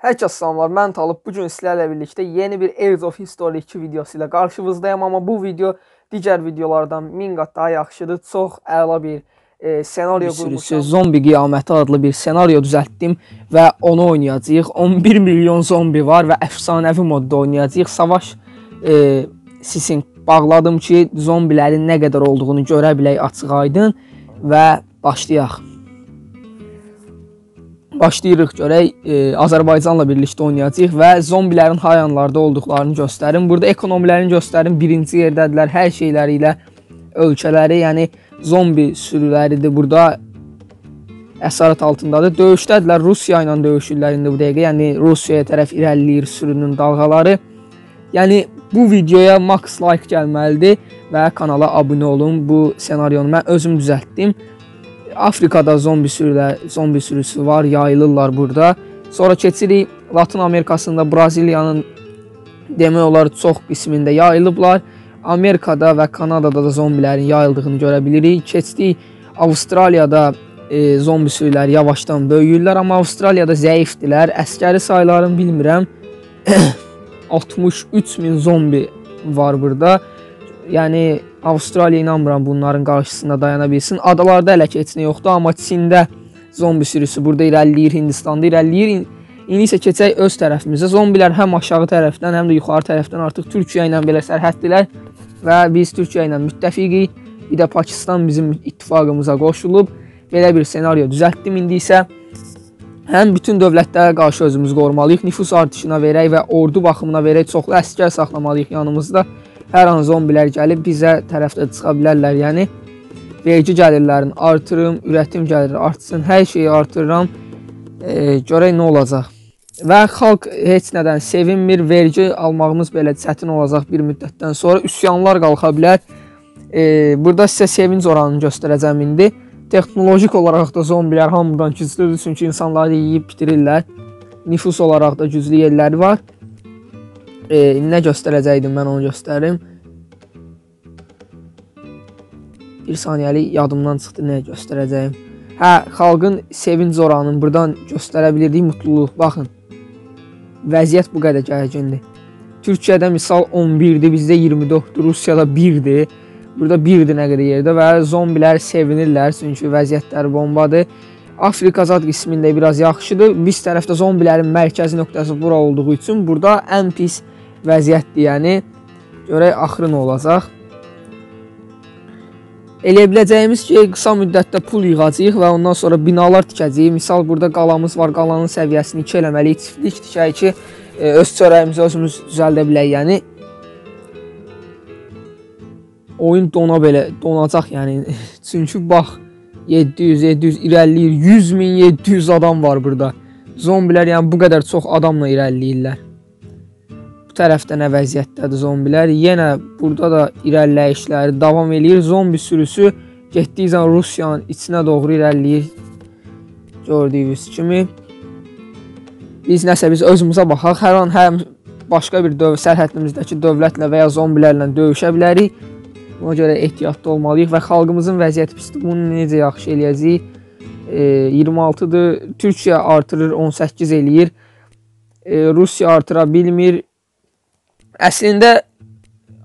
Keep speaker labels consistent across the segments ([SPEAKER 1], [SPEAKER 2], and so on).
[SPEAKER 1] Hər kəs salamlar, mən Talib. Bu gün sizlərlə birlikdə yeni bir Airs of History 2 videosu ilə qarşınızdayım, amma bu video digər videolardan min qat daha yaxşıdır. Çox əla bir e, senaryo qurmuşam. Zombi qiyaməti adlı bir senaryo düzəltdim və onu oynayacağıq. 11 milyon zombi var və əfsanəvi modda oynayacağıq. Savaş e, sisin bağladım ki, zombilərin nə qədər olduğunu görə bilək açıq-aydın və başlayaq başlayırıq görək e, Azərbaycanla birlikdə oynayacağıq və zombilərin hayanlarda olduqlarını göstərim. Burada ekonomilərini göstərim. Birinci yerdədirlər hər şeyləri ilə ölkələri, yəni zombi sürüləridir. Burada əsarət altındadır. Döyüşdədirlər. Rusiya ilə döyüşürlər indi bu dəqiqə. Yəni Rusiyaya tərəf irəliləyir sürünün dalğaları. Yəni bu videoya max like gəlməlidir və kanala abunə olun. Bu ssenaryonu mən özüm düzəltdim. Afrikada zombi sürülər, zombi sürüsü var, yayılırlar burada. Sonra keçirik Latın Amerikasında Braziliyanın demək olar çox qismində yayılıblar. Amerikada və Kanadada da zombilərin yayıldığını görə bilirik. Keçdik Avstraliyada e, zombi sürüləri yavaşdan böyüyürlər, amma Avstraliyada zəifdilər. Əskəri saylarını bilmirəm. 63 min zombi var burada. Yəni Avstraliya inanmıram bunların qarşısında dayana bilsin. Adalarda hələ ki heç nə yoxdur, amma Çində zombi sürüsü burada irəliləyir, Hindistanda irəliləyir. İndi isə keçək öz tərəfimizə. Zombilər həm aşağı tərəfdən, həm də yuxarı tərəfdən artıq Türkiyə ilə belə sərhədddirlər və biz Türkiyə ilə müttəfiqik. Bir də Pakistan bizim ittifaqımıza qoşulub. Belə bir ssenariyo düzəltdim. İndi isə həm bütün dövlətlərə qarşı özümüzü qorumalıyıq, nüfus artışına verək və ordu baxımına verək, çoxlu əsgər saxlamalıyıq yanımızda hər an zombilər gəlib bizə tərəfdə çıxa bilərlər. Yəni vergi gəlirlərini artırım, ürətim gəliri artsın, hər şeyi artırıram. E, görək nə olacaq. Və xalq heç nədən sevinmir, vergi almağımız belə çətin olacaq bir müddətdən sonra. Üsyanlar qalxa bilər. E, burada sizə sevinc oranını göstərəcəm indi. Texnolojik olaraq da zombilər hamıdan güclüdür, çünki insanları yeyib bitirirlər. Nüfus olaraq da güclü yerləri var e, nə göstərəcəkdim mən onu göstərim. Bir saniyəlik yadımdan çıxdı nə göstərəcəyim. Hə, xalqın sevinc oranını burdan göstərə bilirdik mutluluq. Baxın. Vəziyyət bu qədər gərgindir. Türkiyədə misal 11-dir, bizdə 24-dür, Rusiyada 1-dir. Burada 1-dir nə qədər yerdə və zombilər sevinirlər, çünki vəziyyətləri bombadır. Afrika zad qismində biraz yaxşıdır. Biz tərəfdə zombilərin mərkəzi nöqtəsi bura olduğu üçün burada ən pis vəziyyətdir. Yəni görək axırı nə olacaq. Eləyə biləcəyimiz ki, qısa müddətdə pul yığacağıq və ondan sonra binalar tikəcəyik. Misal burada qalamız var, qalanın səviyyəsini 2 eləməliyik, çiftlik tikək ki, e, öz çörəyimizi özümüz düzəldə bilək. Yəni oyun dona belə donacaq, yəni çünki bax 700 700 irəliləyir. 100 min 700 adam var burada. Zombilər yəni bu qədər çox adamla irəliləyirlər. Tərəfdə nə vəziyyətdədir zombilər? Yenə burada da irəliləyişləri davam eləyir. Zombi sürüsü getdiyi zaman Rusiyanın içinə doğru irəliləyir. Gördüyünüz kimi. Biz nəsə biz özümüzə baxaq. Hər an həm başqa bir döv sərhədimizdəki dövlətlə və ya zombilərlə döyüşə bilərik. Ona görə ehtiyatlı olmalıyıq və xalqımızın vəziyyəti pisdir. Bunu necə yaxşı eləyəcəyik? E, 26-dır. Türkiyə artırır, 18 eləyir. E, Rusiya artıra bilmir. Əslində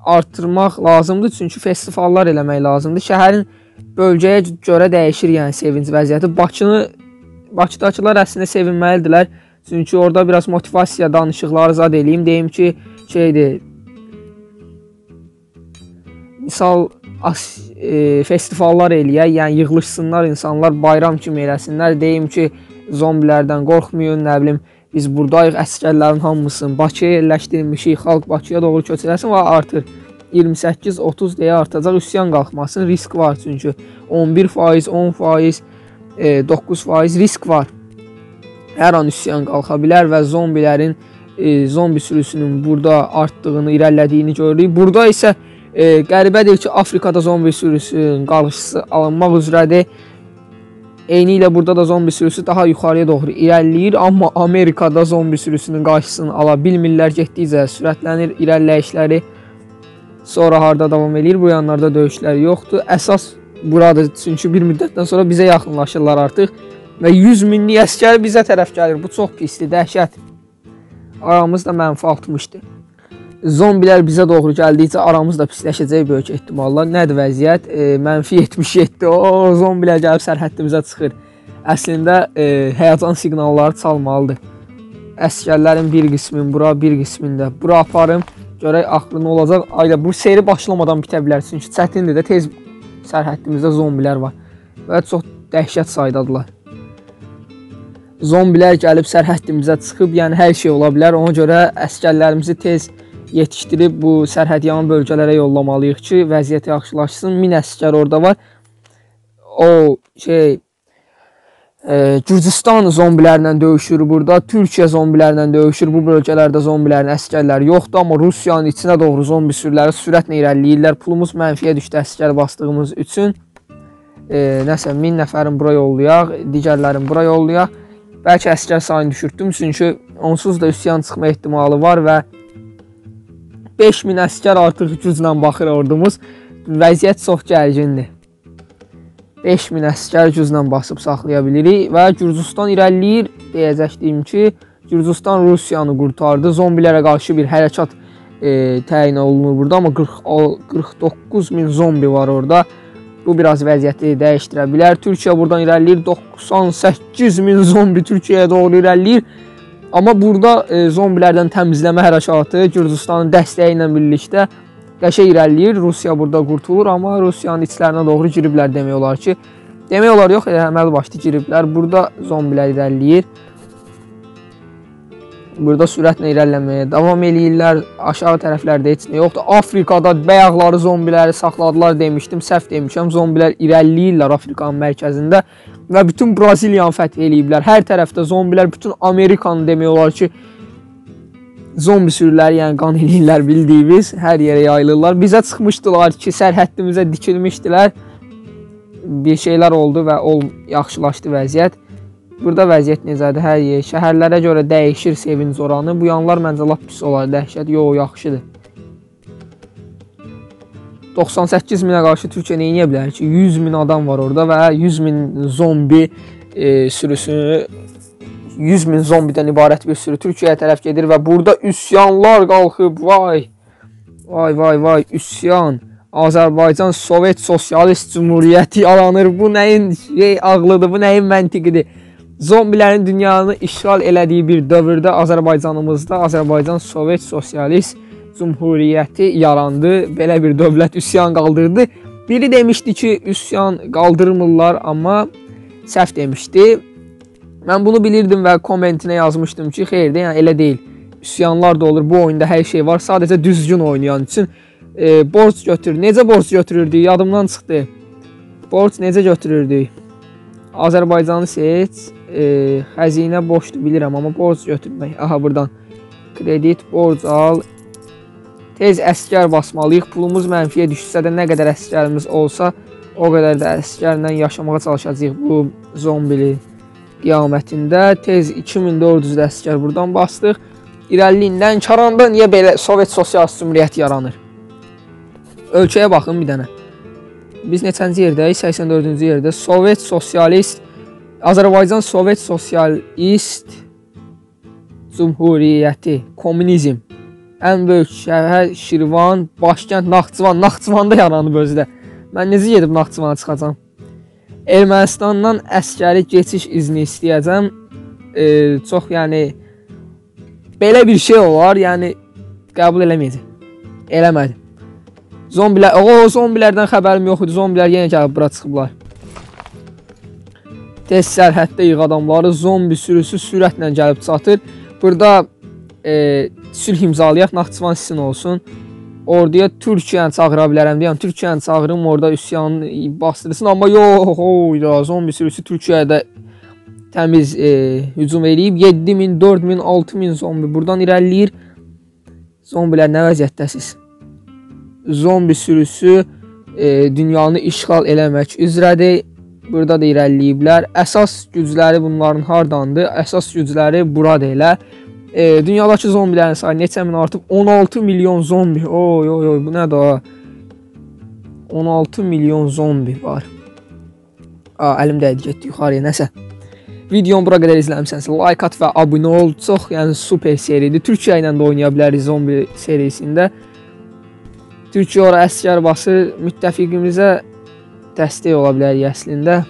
[SPEAKER 1] artırmaq lazımdır, çünki festivallar eləmək lazımdır. Şəhərin bölgəyə görə dəyişir, yəni sevinc vəziyyəti. Bakını Bakıdakılar əslində sevinməlidirlər. Çünki orada biraz motivasiya danışıqları zad eləyim. Deyim ki, şeydir. Misal as, e, festivallar eləyək, yəni yığılışsınlar insanlar, bayram kimi eləsinlər. Deyim ki, zombilərdən qorxmayın, nə bilim, Biz buradayıq, əsgərlərin hamısını Bakıya yerləşdirmişik, xalq Bakıya doğru köçələsin və artır. 28-30 deyə artacaq, üsyan qalxmasın, risk var çünki 11%, 10%, e, 9% risk var. Hər an üsyan qalxa bilər və zombilərin e, zombi sürüsünün burada artdığını, irəlilədiyini görürük. Burada isə e, qəribədir ki, Afrikada zombi sürüsünün qarşısı alınmaq üzrədir. Eyni ilə burada da zombi sürüsü daha yuxarıya doğru irəliləyir, amma Amerikada zombi sürüsünün qarşısını ala bilmirlər, getdikcə sürətlənir irəliləyişləri. Sonra harda davam eləyir? Bu yanlarda döyüşlər yoxdur. Əsas buradır, çünki bir müddətdən sonra bizə yaxınlaşırlar artıq və 100 minlik əskər bizə tərəf gəlir. Bu çox pisdir, dəhşət. aramızda mənfi 60-dır. Zombilər bizə doğru gəldikcə aramız da pisləşəcək böyük ehtimalla. Nədir vəziyyət? E, mənfi 77. O, zombilər gəlib sərhəddimizə çıxır. Əslində e, həyəcan siqnalları çalmalıdır. Əskərlərin bir qismini bura, bir qismini də bura aparım. Görək axırı nə olacaq. Ayda bu seyri başlamadan bitə bilər. Çünki çətindir də tez sərhəddimizdə zombilər var. Və çox dəhşət saydadılar. Zombilər gəlib sərhəddimizə çıxıb, yəni hər şey ola bilər. Ona görə əskərlərimizi tez yetişdirib bu sərhədyanı bölgələrə yollamalıyıq ki, vəziyyət yaxşılaşsın. 1000 əskər orada var. O şey e, Gürcüstan zombilərlə döyüşür burada, Türkiyə zombilərlə döyüşür. Bu bölgələrdə zombilərin əskərləri yoxdur, amma Rusiyanın içinə doğru zombi sürüləri sürətlə irəliləyirlər. Pulumuz mənfiyə düşdü əskər bastığımız üçün. E, nəsə 1000 nəfərin bura yollayaq, digərlərin bura yollayaq. Bəlkə əskər sayını düşürtdüm, çünki onsuz da üsyan çıxma ehtimalı var və 5000 əskər artıq güclə baxır ordumuz. Vəziyyət çox gərgindir. 5000 əskər güclə basıb saxlaya bilirik və Gürcüstan irəliləyir. Deyəcəkdim ki, Gürcüstan Rusiyanı qurtardı. Zombilərə qarşı bir hərəkat e, təyin olunur burada, amma 40 49 min zombi var orada. Bu biraz vəziyyəti dəyişdirə bilər. Türkiyə buradan irəliləyir. 98 min zombi Türkiyəyə doğru irəliləyir. Amma burada e, zombilərdən təmizləmə hərəkatı Gürcüstanın dəstəyi ilə birlikdə qəşə irəliləyir. Rusiya burada qurtulur, amma Rusiyanın içlərinə doğru giriblər demək olar ki. Demək olar yox, əməl başlı giriblər. Burada zombilər irəliləyir. Burada sürətlə irəliləməyə davam eləyirlər. Aşağı tərəflərdə heç nə yoxdur. Afrikada bəyaqları zombiləri saxladılar demişdim. Səhv demişəm. Zombilər irəliləyirlər Afrikanın mərkəzində və bütün Braziliyanı fəth eləyiblər. Hər tərəfdə zombilər bütün Amerikanı demək olar ki, zombi sürüləri, yəni qan eləyirlər bildiyimiz, hər yerə yayılırlar. Bizə çıxmışdılar ki, sərhəddimizə dikilmişdilər. Bir şeylər oldu və ol yaxşılaşdı vəziyyət. Burada vəziyyət necədir? Hər yer şəhərlərə görə dəyişir sevinc oranı. Bu yanlar məncə lap pis olar, dəhşət. Yox, yaxşıdır. 98 minə qarşı Türkiyə nə edə bilər ki? 100 min adam var orada və 100 min zombi e, sürüsünü 100 min zombidən ibarət bir sürü Türkiyəyə tərəf gedir və burada üsyanlar qalxıb. Vay. Vay vay vay, üsyan. Azərbaycan Sovet Sosialist Cümhuriyyəti yaranır. Bu nəyin şey ağlıdır, bu nəyin məntiqidir? Zombilərin dünyanı işğal elədiyi bir dövrdə Azərbaycanımızda Azərbaycan Sovet Sosialist Cümhuriyyəti yarandı. Belə bir dövlət üsyan qaldırdı. Biri demişdi ki, üsyan qaldırmırlar, amma səhv demişdi. Mən bunu bilirdim və kommentinə yazmışdım ki, xeyr də, yəni elə deyil. Üsyanlar da olur. Bu oyunda hər şey var. Sadəcə düzgün oynayan üçün e, borc götür. Necə borc götürürdük? Yadımdan çıxdı. Borc necə götürürdük? Azərbaycanı seç. E, xəzinə boşdur bilirəm, amma borc götürmək. Aha burdan. Kredit, borc al. Tez əskər basmalıyıq. Pulumuz mənfiyə düşsə də nə qədər əskərimiz olsa, o qədər də əskərlə yaşamağa çalışacağıq bu zombili qiyamətində tez 2400 əskər buradan bastıq. İrəliyindən karanda niyə belə Sovet Sosialist Cümhuriyyəti yaranır? Ölkəyə baxın bir dənə. Biz neçənci yerdəyik? 84-cü yerdə. Sovet Sosialist Azərbaycan Sovet Sosialist Cümhuriyyəti, kommunizm. Ən böyük şəhər Şirvan, başkənd Naxçıvan. Naxçıvanda yaranıb özü də. Mən necə gedib Naxçıvana çıxacağam? Ermənistandan əskəri keçiş izni istəyəcəm. E, çox yəni belə bir şey olar, yəni qəbul eləməyəcək. Eləmədi. Zombilər, o zombilərdən xəbərim yox idi. Zombilər yenə gəlib bura çıxıblar. Tez sərhəddə yığ adamları, zombi sürüsü sürətlə gəlib çatır. Burada e, sülh imzalayaq, Naxçıvan sizin olsun orduya Türkiyəni çağıra bilərəm deyəm. Türkiyəni çağırım, orada üsyanı bastırsın. Amma yox, oyda zombi sürüsü Türkiyədə təmiz e, hücum eləyib 7000, 4000, 6000 zombi buradan irəliləyir. Zombilər nə vəziyyətdəsiz? Zombi sürüsü e, dünyanı işğal eləmək üzrədir. Burada da irəliləyiblər. Əsas gücləri bunların hardandır? Əsas gücləri burada elə e, dünyadakı zombilərin sayı neçə min artıb? 16 milyon zombi. Oy oy oy bu nədir ha? 16 milyon zombi var. A, əlim dəydi getdi yuxarıya nəsə. Videonu bura qədər izləmisənsə, like at və abunə ol. Çox, yəni super seriyadır. Türkiyə ilə də oynaya bilərik zombi seriyasında. Türkiyə ora əskər basır, müttəfiqimizə dəstək ola bilərik əslində.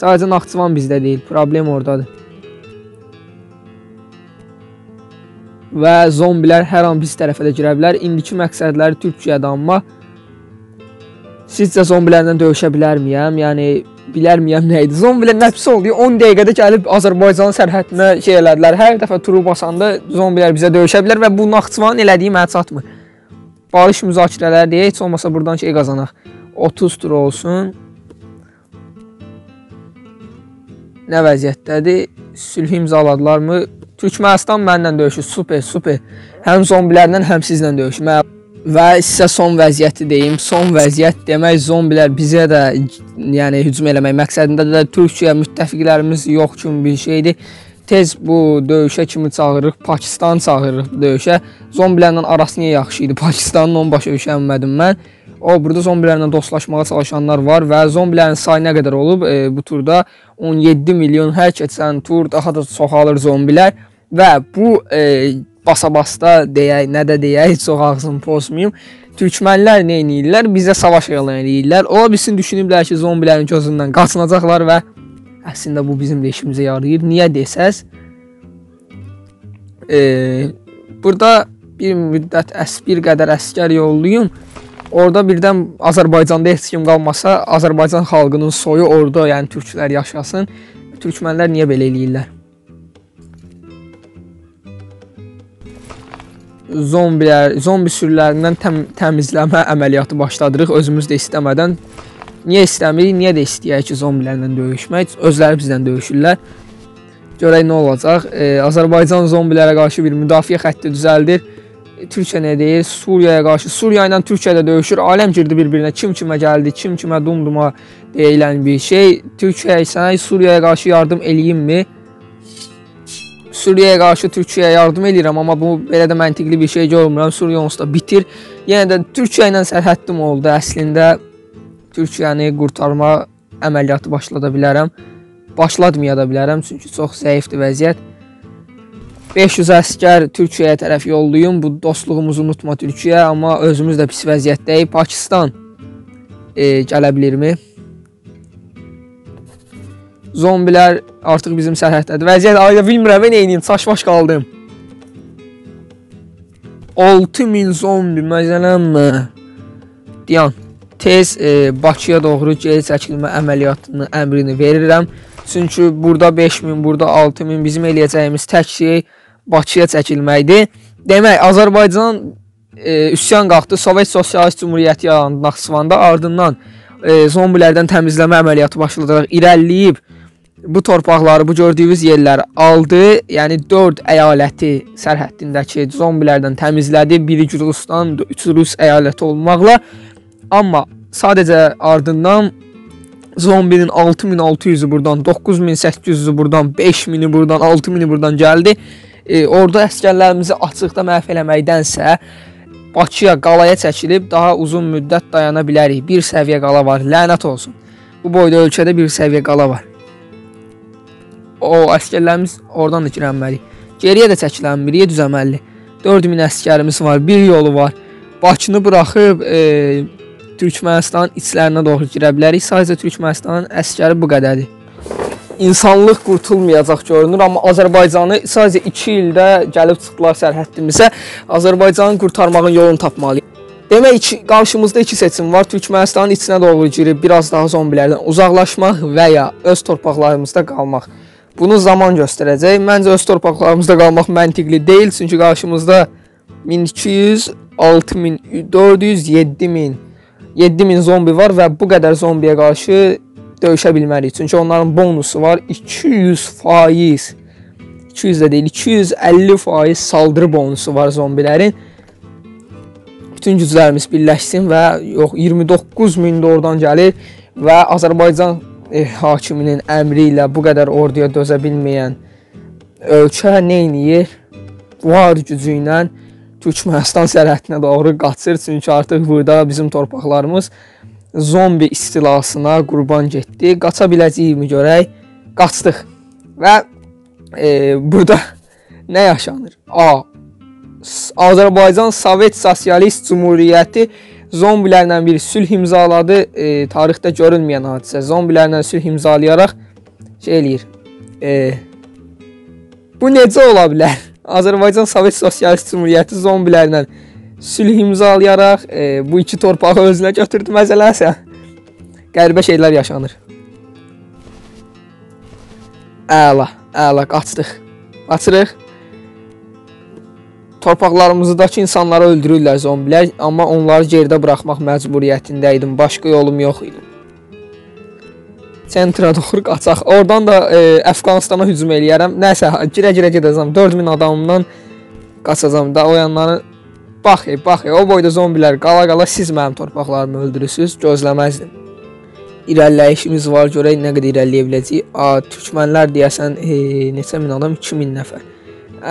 [SPEAKER 1] Sadəcə Naxçıvan bizdə deyil, problem ordadır. Və zombilər hər an biz tərəfə də girə bilər. İndiki məqsədləri Türkiyədə amma sizcə zombilərlə döyüşə bilərmiyəm? Yəni bilərmiyəm nə idi? Zombilər nəpsi oldu. 10 dəqiqədə gəlib Azərbaycan sərhədinə şey elədilər. Hər dəfə turu basanda zombilər bizə döyüşə bilər və bu Naxçıvanın elədiyi mənə çatmır. Barış müzakirələri deyə heç olmasa burdan şey qazanaq. 30 tur olsun. Nə vəziyyətdədir? Sülh imzaladılarmı? Türkmənistan mənlə döyüşür. Super, super. Həm zombilərlə, həm sizlə döyüşür. Və sizə son vəziyyəti deyim. Son vəziyyət demək zombilər bizə də yəni hücum eləmək məqsədində də Türkiyə müttəfiqlərimiz yox kimi bir şeydir. Tez bu döyüşə kimi çağırırıq? Pakistan çağırırıq döyüşə. Zombilərlə arası niyə yaxşı idi? Pakistanın onu başa düşənmədim mən. O burada zombilərlə dostlaşmağa çalışanlar var və zombilərin sayı nə qədər olub? E, bu turda 17 milyon hər keçən tur daha da çoxalır zombilər. Və bu e, basa-basta deyək, nə də deyək, çox ağzımı pozmayım. Türkmənlər nə edirlər? Bizə savaş elan edirlər. Ola bilsin düşünüblər ki, zombilərin gözündən qaçınacaqlar və əslində bu bizim də işimizə yarayır. Niyə desəz? E, burada bir müddət əs bir qədər əskər yollayım. Orada birdən Azərbaycanda heç kim qalmasa, Azərbaycan xalqının soyu orada, yəni türklər yaşasın. Türkmənlər niyə belə eləyirlər? zombilər, zombi sürülərindən təm təmizləmə əməliyyatı başladırıq özümüz də istəmədən. Niyə istəmirik? Niyə də istəyək ki, zombilərlə döyüşmək? Özləri bizdən döyüşürlər. Görək nə olacaq. E, Azərbaycan zombilərə qarşı bir müdafiə xətti düzəldir. Türkiyə nə deyir? Suriyaya qarşı. Suriya ilə Türkiyə də döyüşür. Aləm girdi bir-birinə. Kim kimə gəldi, kim kimə dumduma deyilən bir şey. Türkiyə isə Suriyaya qarşı yardım eləyimmi? Suriyaya qarşı Türkiyəyə yardım eləyirəm, amma bu belə də məntiqli bir şey görmürəm. Suriya onsuz da bitir. Yenə də Türkiyə ilə sərhəddim oldu. Əslində Türkiyəni qurtarma əməliyyatı başlada bilərəm. Başlatmaya da bilərəm, çünki çox zəifdir vəziyyət. 500 əskər Türkiyəyə tərəf yollayım. Bu dostluğumuzu unutma Türkiyə, amma özümüz də pis vəziyyətdəyik. Pakistan e, gələ bilirmi? Zombilər artıq bizim sərhəddədir. Vəziyyət ayda bilmirəm, nə edeyim, çaşbaş qaldım. 6000 zombi məsələnmi? Dayan. Tez e, Bakıya doğru geri çəkilmə əməliyyatını əmrini verirəm. Çünki burada 5000, burada 6000 bizim eləyəcəyimiz tək şey Bakıya çəkilməkdir. Demək, Azərbaycan e, üsyan qalxdı, Sovet Sosialist Cümhuriyyəti yarandı Naxçıvanda, ardından e, zombilərdən təmizləmə əməliyyatı başladaraq irəliləyib bu torpaqları, bu gördüyünüz yerləri aldı. Yəni 4 əyaləti sərhəddindəki zombilərdən təmizlədi. Biri Gürcüstan, 3 Rus əyaləti olmaqla. Amma sadəcə ardından zombinin 6600-ü buradan, 9800-ü buradan, 5000-i buradan, 6000-i buradan gəldi. E, orada əskərlərimizi açıqda məhv eləməkdənsə Bakıya qalaya çəkilib daha uzun müddət dayana bilərik. Bir səviyyə qala var. Lənət olsun. Bu boyda ölkədə bir səviyyə qala var o əskərlərimiz oradan da girənməli. Geriyə də çəkilənməliyə düzəməli. 4000 əskərimiz var, bir yolu var. Bakını buraxıb e, Türkmənistan içlərinə doğru girə bilərik. Sadəcə Türkmənistanın əskəri bu qədərdir. İnsanlıq qurtulmayacaq görünür, amma Azərbaycanı sadəcə 2 ildə gəlib çıxdılar sərhəddimizə. Azərbaycanı qurtarmağın yolunu tapmalıyıq. Demək ki, qarşımızda iki seçim var. Türkmənistanın içinə doğru girib biraz daha zombilərdən uzaqlaşmaq və ya öz torpaqlarımızda qalmaq. Bunu zaman göstərəcək. Məncə öz torpaqlarımızda qalmaq məntiqli deyil, çünki qarşımızda 1200, 6400, 7000 7000 zombi var və bu qədər zombiyə qarşı döyüşə bilmərik. Çünki onların bonusu var 200%. 200 də deyil, 250% saldırı bonusu var zombilərin. Bütün güclərimiz birləşsin və yox 29000 də oradan gəlir və Azərbaycan e, hakiminin əmri ilə bu qədər orduya dözə bilməyən ölkə nə edir? Var gücü ilə Türkmənistan sərhədinə doğru qaçır, çünki artıq burada bizim torpaqlarımız zombi istilasına qurban getdi. Qaça biləcəyimi görək. Qaçdıq. Və e, burada nə yaşanır? A. Azərbaycan Sovet Sosialist Cümhuriyyəti zombilərlə bir sülh imzaladı. E, tarixdə görünməyən hadisə. Zombilərlə sülh imzalayaraq şey eləyir. E, bu necə ola bilər? Azərbaycan Sovet Sosialist Cümhuriyyəti zombilərlə sülh imzalayaraq e, bu iki torpağı özünə götürdü məsələsə. Qəribə şeylər yaşanır. Əla, əla qaçdıq. Qaçırıq. Torpaqlarımızdakı insanları öldürürlər zombilər, amma onları geridə buraxmaq məcburiyyətində idim. Başqa yolum yox idi. Sentra doğru qaçaq. Oradan da e, Əfqanistana hücum eləyərəm. Nəsə, girə-girə gedəcəm. 4000 adamımdan qaçacam da o yanları bax, bax, o boyda zombilər qala-qala siz mənim torpaqlarımı öldürürsüz. Gözləməzdim. İrəliləyişimiz var, görək nə qədər irəliləyə biləcəyik. A, türkmənlər deyəsən e, neçə min adam? 2000 nəfər.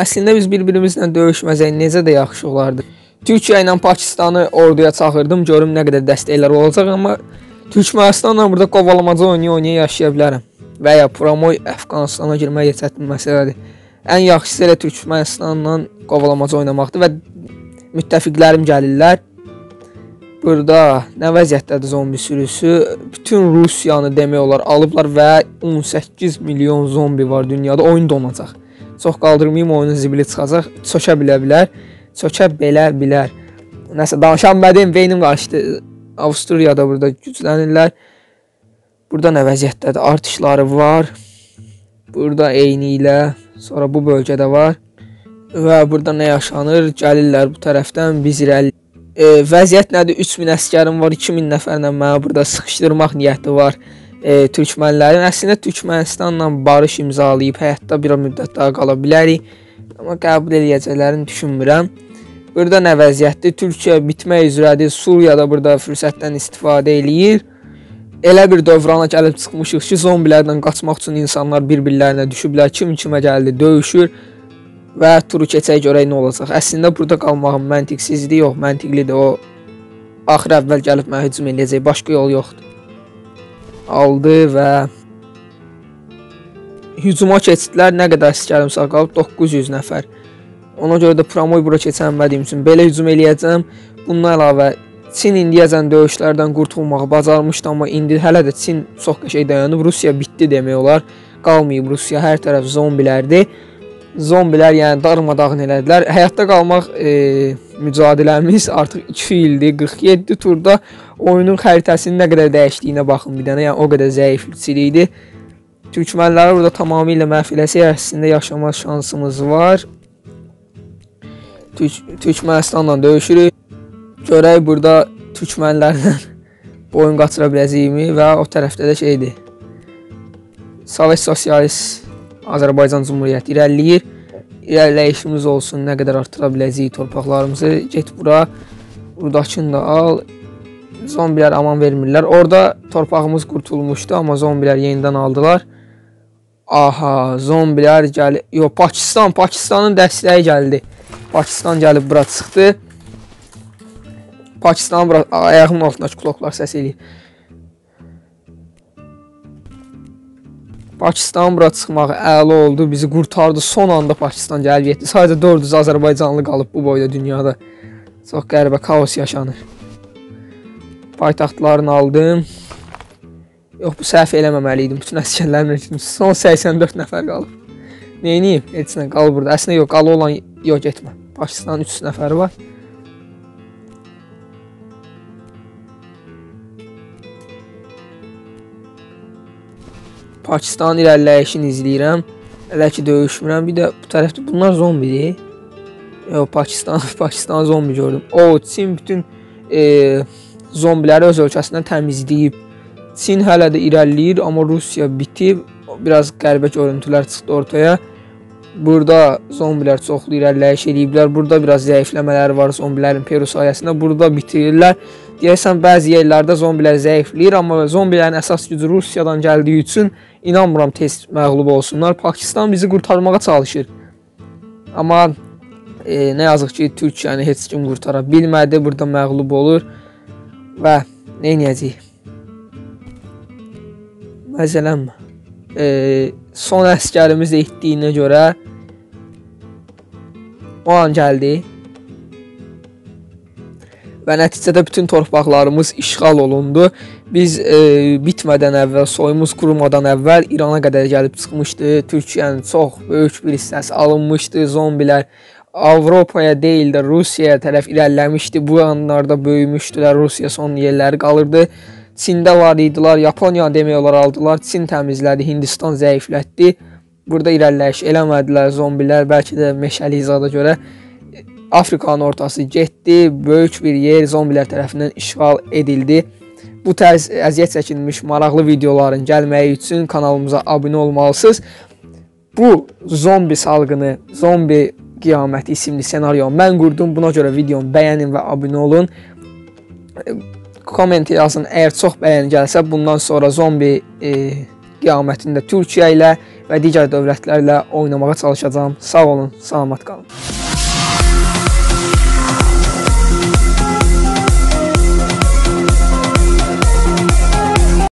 [SPEAKER 1] Əslində biz bir-birimizlə döyüşməsək necə də yaxşı olardı. Türkiyə ilə Pakistanı orduya çağırdım, görüm nə qədər dəstəklər olacaq, amma Türkmənistanla burada qovalamaca oynaya-oynaya yaşaya bilərəm. Və ya Pramoy Əfqanistana girmək çətin məsələdir. Ən yaxşısı elə Türkmənistanla qovalamaca oynamaqdır və müttəfiqlərim gəlirlər. Burada nə vəziyyətdədir zombi sürüsü? Bütün Rusiyanı demək olar alıblar və 18 milyon zombi var dünyada. Oyun donacaq. Çox qaldırmayım, oyunun zibili çıxacaq. Çökə bilə bilər. Çökə belə bilər. Nəsə danışan bədim beynim qaçdı. Avstriyada burada güclənirlər. Burada nə vəziyyətdədir? Artışları var. Burada eyni ilə. Sonra bu bölgədə var. Və burada nə yaşanır? Gəlirlər bu tərəfdən biz irəli. E, vəziyyət nədir? 3000 əsgərim var, 2000 nəfərlə məni burada sıxışdırmaq niyyəti var e, türkmənlərin əslində Türkmənistanla barış imzalayıb həyatda bir müddət daha qala bilərik. Amma qəbul eləyəcəklərini düşünmürəm. Burada nə vəziyyətdir? Türkiyə bitmək üzrədir. Suriyada burada fürsətdən istifadə eləyir. Elə bir dövrana gəlib çıxmışıq ki, zombilərdən qaçmaq üçün insanlar bir-birlərinə düşüblər. Kim kimə gəldi, döyüşür və turu keçək görək nə olacaq. Əslində burada qalmağın məntiqsizliyi yox, məntiqlidir. O axır əvvəl gəlib mənə hücum eləyəcək. Başqa yol yoxdur aldı və hücuma keçdilər. Nə qədər əsgərim sağ qalıb? 900 nəfər. Ona görə də Pramoy bura keçənmədiyim üçün belə hücum eləyəcəm. Bundan əlavə Çin indiyəcən döyüşlərdən qurtulmağı bacarmışdı, amma indi hələ də Çin çox qəşəng dayanıb. Rusiya bitdi demək olar. Qalmayıb Rusiya hər tərəf zombilərdir. Zombilər yəni darmadağın elədilər. Həyatda qalmaq e, mücadiləmiz artıq 2 ildir. 47 turda oyunun xəritəsinin nə qədər dəyişdiyinə baxın bir dənə. Yəni o qədər zəiflik idi. Türkmənləri burada tamamilə məhv eləsə əslində yaşama şansımız var. Türk Türkmənistanla döyüşürük. Görək burada türkmənlərlə boyun qaçıra biləcəyimi və o tərəfdə də şeydir. Sovet Sosialist Azərbaycan Cümhuriyyəti irəliləyir. İrəliləyişimiz olsun, nə qədər artıra biləcəyik torpaqlarımızı. Get bura, buradakını da al. Zombilər aman vermirlər. Orada torpağımız qurtulmuşdu, amma zombilər yenidən aldılar. Aha, zombilər gəlir. Yox, Pakistan, Pakistanın dəstəyi gəldi. Pakistan gəlib bura çıxdı. Pakistan bura ayağımın altındakı kloklar səs eləyir. Pakistan bura çıxmağı əla oldu, bizi qurtardı. Son anda Pakistan gəlib yetdi. Sadəcə 400 Azərbaycanlı qalıb bu boyda dünyada. Çox qəribə kaos yaşanır. Paytaxtlarını aldım. Yox, bu səhv eləməməli idim. Bütün əsgərlərim etdim. Son 84 nəfər qalıb. Neyniyim? Heç nə qal burada. Əslində yox, qalı olan yox getmə. Pakistanın 3 nəfəri var. Pakistan irəliləyişini izləyirəm. Hələ ki döyüşmürəm. Bir də bu tərəfdə bunlar zombidir. Yox, Pakistan, Pakistan zombi gördüm. O, Çin bütün e, zombiləri öz ölkəsindən təmizləyib. Çin hələ də irəliləyir, amma Rusiya bitib. Biraz qəribə görüntülər çıxdı ortaya. Burada zombilər çoxlu irəliləyiş eləyiblər. Burada biraz zəifləmələri var zombilərin Peru sayəsində. Burada bitirirlər. Deyəsən bəzi yerlərdə zombilər zəifləyir, amma zombilərin əsas gücü Rusiyadan gəldiyi üçün inanmıram tez məğlub olsunlar. Pakistan bizi qurtarmağa çalışır. Amma e, nə yazıq ki, Türkiyəni heç kim qurtara bilmədi. Burada məğlub olur və nə edəcəyik? Məzələnmə. E, son əskərimiz etdiyinə görə o an gəldi və nəticədə bütün torpaqlarımız işğal olundu. Biz e, bitmədən əvvəl, soyumuz qurumadan əvvəl İrana qədər gəlib çıxmışdı. Türkiyənin çox böyük bir hissəsi alınmışdı. Zombilər Avropaya deyil də Rusiyaya tərəf irəliləmişdi. Bu anlarda böyümüşdülər. Rusiya son yerləri qalırdı. Çində var idilər, Yaponiya demək olar aldılar. Çin təmizlədi, Hindistan zəiflətdi. Burada irəliləyiş eləmədilər zombilər, bəlkə də meşəli izada görə Afrikanın ortası getdi, böyük bir yer zombilər tərəfindən işğal edildi. Bu tərz əziyyət çəkilmiş maraqlı videoların gəlməyi üçün kanalımıza abunə olmalısınız. Bu zombi salgını, zombi qiyaməti isimli ssenarionu mən qurdum. Buna görə videomu bəyənin və abunə olun. Komment yazın. Əgər çox bəyəni gəlsə, bundan sonra zombi e, qiyamətində Türkiyə ilə və digər dövlətlərlə oynamağa çalışacağam. Sağ olun, salamat qalın.